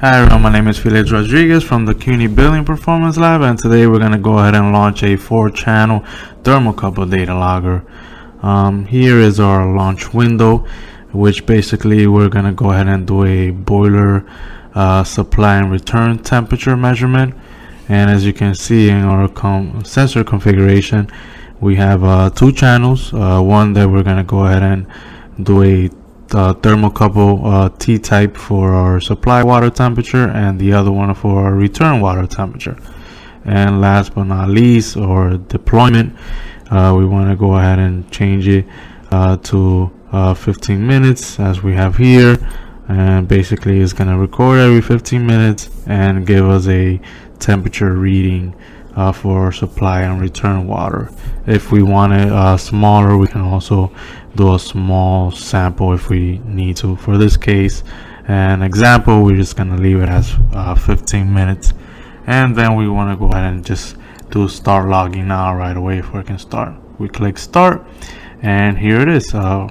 Hi everyone, my name is Felix Rodriguez from the CUNY Building Performance Lab and today we're going to go ahead and launch a 4-channel thermocouple data logger. Um, here is our launch window which basically we're going to go ahead and do a boiler uh, supply and return temperature measurement and as you can see in our com sensor configuration we have uh, two channels, uh, one that we're going to go ahead and do a thermocouple uh, T-type for our supply water temperature and the other one for our return water temperature. And last but not least, or deployment, uh, we want to go ahead and change it uh, to uh, 15 minutes as we have here. And basically it's going to record every 15 minutes and give us a temperature reading uh, for supply and return water. If we want it uh, smaller, we can also do a small sample if we need to. For this case, an example, we're just to leave it as uh, 15 minutes. And then we want to go ahead and just do start logging now right away if we can start. We click start and here it is. Uh,